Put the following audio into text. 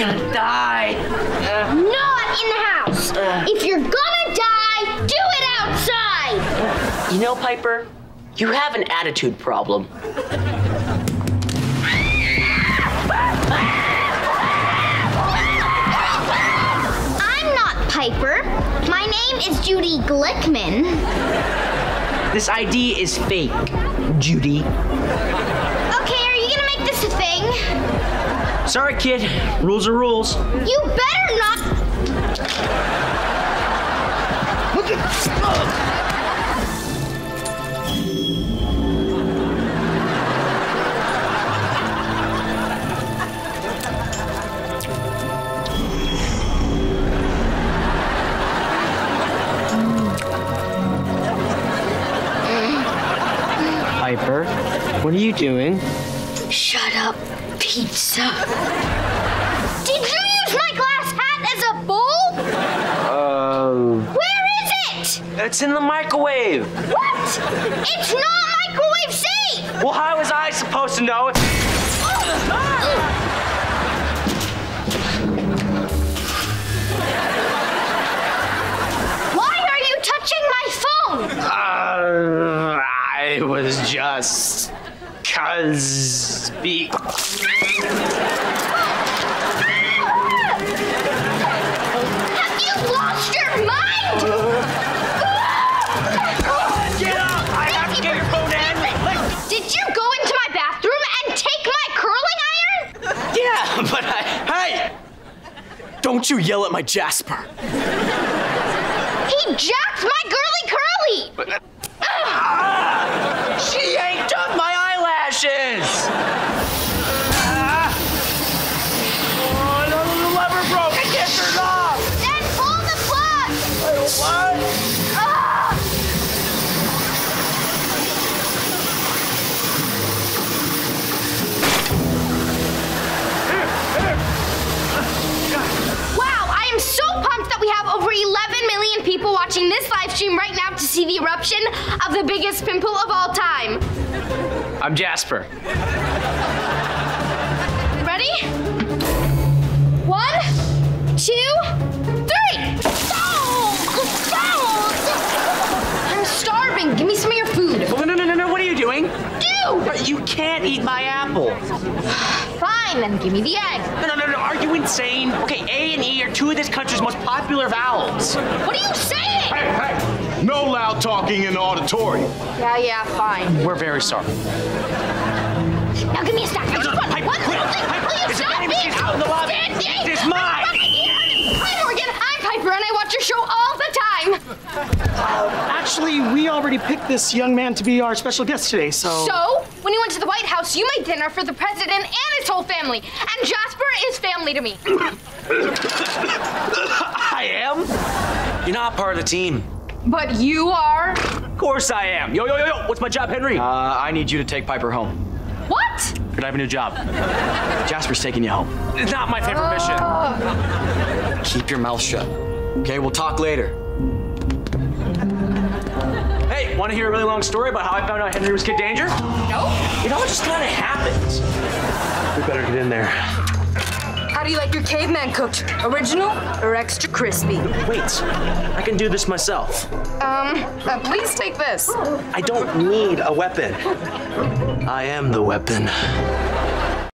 gonna die. Not in the house. If you're gonna die, do it outside. You know, Piper, you have an attitude problem. I'm not Piper. My name is Judy Glickman. This ID is fake, Judy. Sorry, kid. Rules are rules. You better not. Piper, what are you doing? Shut up, pizza. Did you use my glass hat as a bowl? Uh, Where is it? it's in the microwave. What? It's not microwave safe. Well, how was I supposed to know? Why are you touching my phone? Uh, I was just. Be. Have you lost your mind? Get up! I have to get your phone in. Did you go into my bathroom and take my curling iron? Yeah, but I. Hey! Don't you yell at my Jasper. He jacked my girly watching this live stream right now to see the eruption of the biggest pimple of all time. I'm Jasper. You can't eat my apple. Fine, then give me the egg. No, no, no, no. Are you insane? Okay, A and E are two of this country's most popular vowels. What are you saying? Hey, hey! No loud talking in the auditorium. Yeah, yeah, fine. We're very sorry. Now give me a snack. I just no, want Piper, one quick, little thing. Piper, Will you stop vending being out in the lobby. outstanding? It is mine. Hi, Morgan. I'm Piper, and I watch your show all the time. Actually, we already picked this young man to be our special guest today, so. So, when you went to the White House, you made dinner for the president and his whole family. And Jasper is family to me. I am? You're not part of the team. But you are. Of course I am. Yo, yo, yo, yo. What's my job, Henry? Uh, I need you to take Piper home. What? Could I have a new job? Jasper's taking you home. It's not my favorite mission. Keep your mouth shut. Okay, we'll talk later. Want to hear a really long story about how I found out Henry was Kid Danger? No. You know, it just kind of happens. We better get in there. How do you like your caveman cooked? Original or extra crispy? Wait, I can do this myself. Um, uh, please take this. I don't need a weapon. I am the weapon.